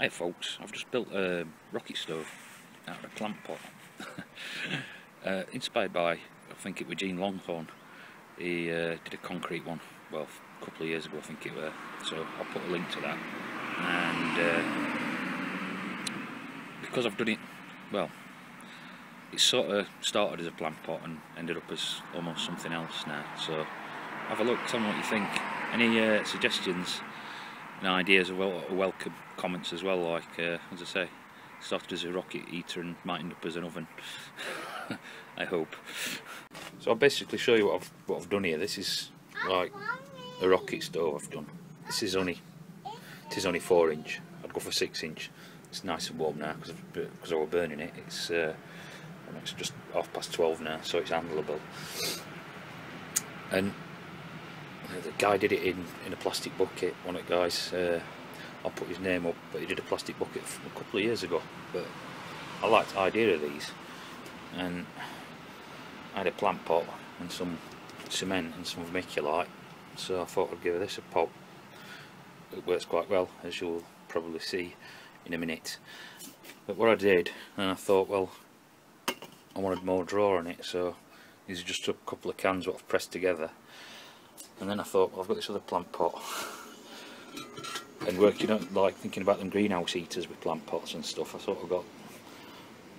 Hey folks, I've just built a rocket stove out of a plant pot. uh, inspired by, I think it was Gene Longhorn. He uh, did a concrete one, well, a couple of years ago I think it was. So I'll put a link to that. And uh, because I've done it, well, it sort of started as a plant pot and ended up as almost something else now. So have a look, tell me what you think. Any uh, suggestions and ideas are welcome. Comments as well, like uh, as I say, started as a rocket heater and might end up as an oven. I hope. So I'll basically show you what I've what I've done here. This is like a rocket stove I've done. This is only it is only four inch. I'd go for six inch. It's nice and warm now because because I was burning it. It's uh, it's just half past twelve now, so it's handleable. And the guy did it in, in a plastic bucket, one of the guys, uh, I'll put his name up, but he did a plastic bucket a couple of years ago. But I liked the idea of these, and I had a plant pot and some cement and some vermiculite, so I thought I'd give this a pop. It works quite well, as you'll probably see in a minute. But what I did, and I thought, well, I wanted more draw on it, so these are just a couple of cans what I've pressed together and then I thought well I've got this other plant pot. And working out like thinking about them greenhouse heaters with plant pots and stuff I thought I got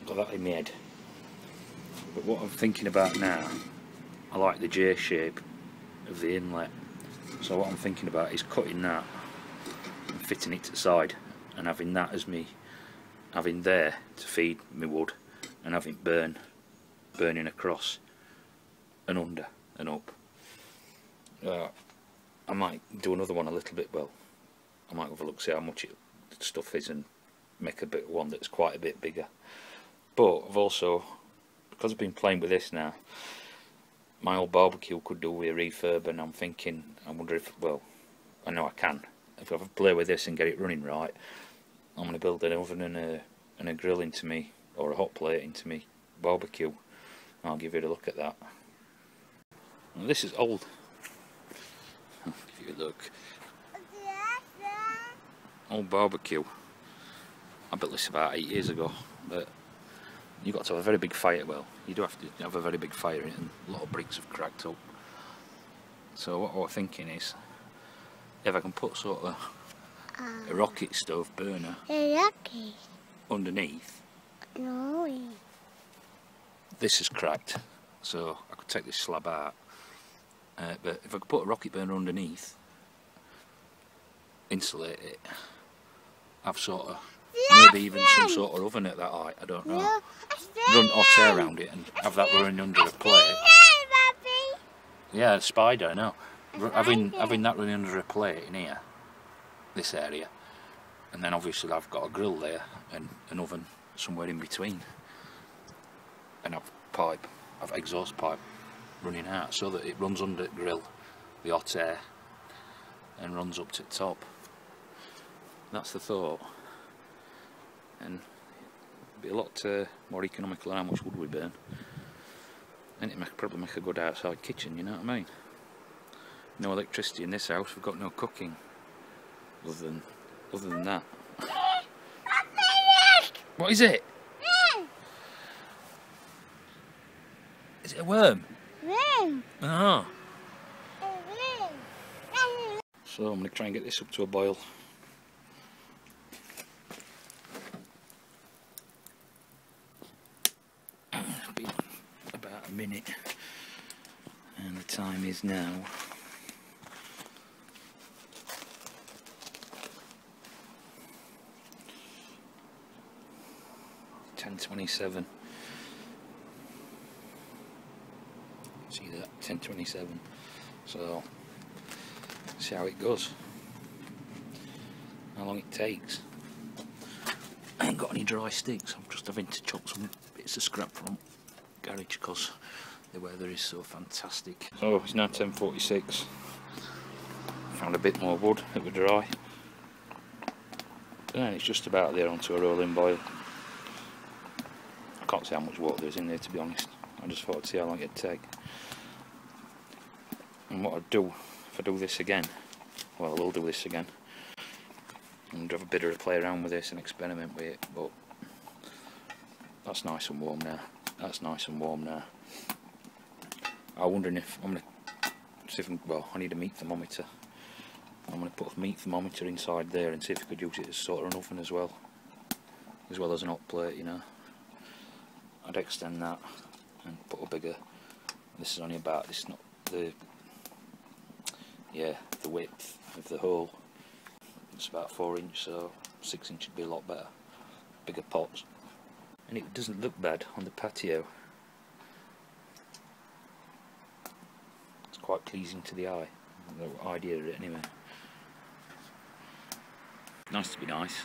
got that in my head. But what I'm thinking about now I like the J shape of the inlet. So what I'm thinking about is cutting that and fitting it to the side and having that as me having there to feed my wood and having burn burning across and under and up uh, I might do another one a little bit well I might have a look see how much it, stuff is and make a bit one that's quite a bit bigger. But I've also because I've been playing with this now my old barbecue could do with a refurb and I'm thinking I wonder if well I know I can. If I play with this and get it running right I'm going to build an oven and a, and a grill into me or a hot plate into me barbecue. I'll give you a look at that. Now, this is old you look. Old barbecue. I built this about eight years ago, but you've got to have a very big fire. Well, you do have to have a very big fire in it, and a lot of bricks have cracked up. So what I'm thinking is, if I can put sort of a rocket stove burner underneath. No. This is cracked, so I could take this slab out uh, but if I could put a rocket burner underneath, insulate it, have sort of maybe even some sort of oven at that height, I don't know. Run hot air around it and have that running under a plate. Yeah, a spider, I know. Having, having that running under a plate in here, this area, and then obviously I've got a grill there and an oven somewhere in between. And I've pipe, I've exhaust pipe running out so that it runs under the grill, the hot air, and runs up to the top. That's the thought. And it'd be a lot uh, more economical how much wood we burn. And it might probably make a good outside kitchen, you know what I mean? No electricity in this house, we've got no cooking. Other than, other than that. What is it? Is it a worm? Ah. So I'm going to try and get this up to a boil. About a minute and the time is now ten twenty seven. See that 1027 so see how it goes. How long it takes. I ain't got any dry sticks. I'm just having to chop some bits of scrap from garage because the weather is so fantastic. So it's now 1046 found a bit more wood that was dry. And it's just about there onto a rolling boil. I can't see how much water there's in there to be honest I just thought I'd see how long it'd take. And what I'd do if I do this again well I will do this again. And have a bit of a play around with this and experiment with it but that's nice and warm now. That's nice and warm now. I'm wondering if I'm going to see if I'm, well I need a meat thermometer. I'm going to put a meat thermometer inside there and see if I could use it as sort of an oven as well. As well as an hot plate you know. I'd extend that and put a bigger this is only about this is not the yeah the width of the hole it's about 4 inch so 6 inch would be a lot better. Bigger pots. And it doesn't look bad on the patio. It's quite pleasing to the eye. The idea of it anyway. Nice to be nice